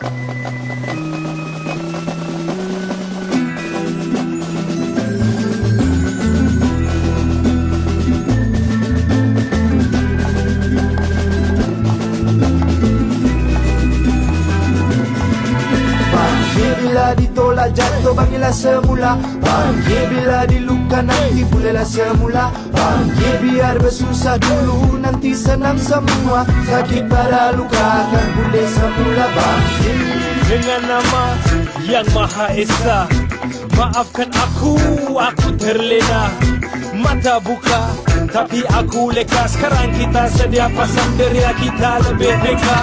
うん。Jatuh bangunlah semula. Bangkit bila diluka nanti pulihlah semula. Bangkit biar bersusah dulu nanti senang semua. Sakit pada luka akan pulih semula. Bangkit dengan nama yang Maha Esa. Maafkan aku, aku terlena. Mata buka, tapi aku leka. Sekarang kita sedia pasang deria kita lebih beka.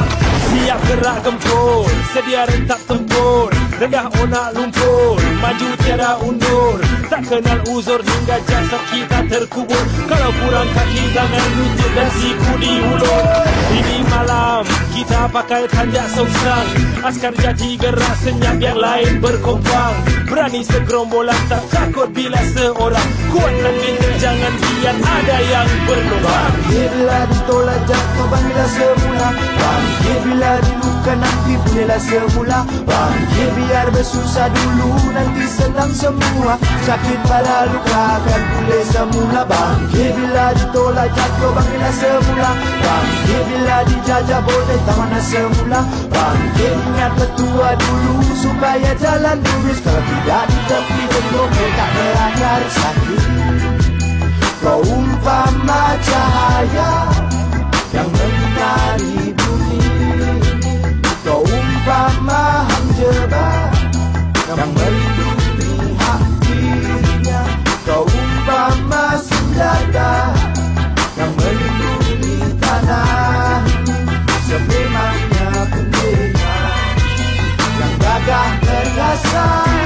Siap gerak gempur, sedia rentak tempur Rendah onak lumpur, maju tiada undur. Tak kenal uzur hingga jasad kita terkubur. Kalau kurang kaki jangan runjuk dan siku diulur Ini malam, kita pakai tanjak songsang Askar jati gerak senyap yang lain berkompang. Berani segerombolan tak takut bila seorang. Kuatkan minta jangan biar ada yang berlubang. Bila ditolak jatuh bangunlah semula. Bangkit bila diluka nanti pulihlah semula. Bangkit biar bersusah dulu nanti senang semua. Sakit pada luka akan pulih semula. Bangkit bila ditolak jatuh bangunlah semula. Bangkit bila dijajah boleh tak mana semula? Bangkit ingat petua dulu supaya jalan lurus. Kalau tidak di tepi jengkok tak berakar sakit. Kau umpama cahaya yang menari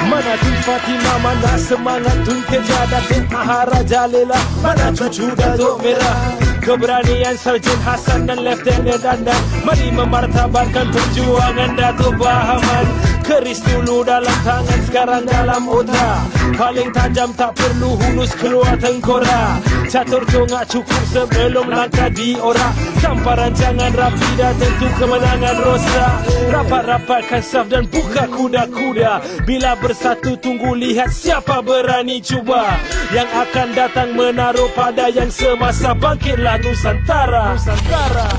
Mana Tun Fatimah, mana semangat Tun Teja Datuk Maharaja Lela Mana cucu Datuk Merah. Keberanian Sarjan Hasan dan Lieutenant Dandan Mari memartabatkan perjuangan Datuk Bahaman Keris dulu dalam tangan, sekarang dalam otak. Paling tajam tak perlu hunus keluar tengkorak. Catur congak cukup sebelum langkah diorak Tanpa rancangan rapi dah tentu kemenangan rosak. Rapat-rapatkan saf dan buka kuda-kuda. Bila bersatu tunggu lihat siapa berani cuba. Yang akan datang menaruh pada yang semasa Bangkitlah Nusantara. Nusantara.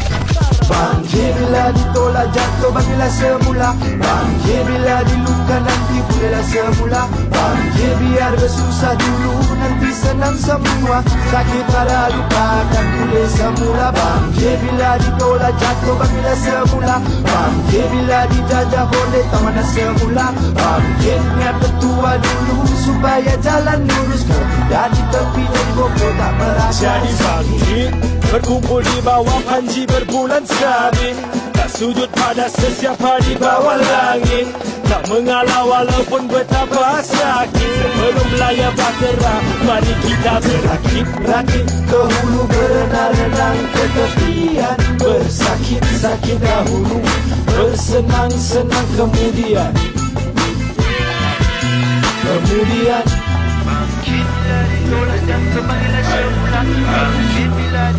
Bangkit bila ditolak jatuh bagilah semula. Bangkit bila diluka semula Bangkit biar bersusah dulu nanti senang semua. Sakit pada luka akan pulih semula. Bangkit bila ditolak jatuh bagilah semula. Bangkit bila dijajah boleh tak mana semula. Bangkit ingat petua dulu supaya jalan lurus. Tidak di tepi jengkok tak merasa Jadi bangkit Berkumpul di bawah panji berbulan sabit Tak sujud pada sesiapa di bawah langit. Tak mengalah walaupun betapa sakit. Sebelum belayar bahtera Mari kita berakit. Rakit ke hulu berenang-renang ke tepian Bersakit-sakit dahulu Bersenang-senang kemudian Kemudian Bangkit dari tolak dan kembalilah semula Bangkit bila